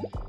you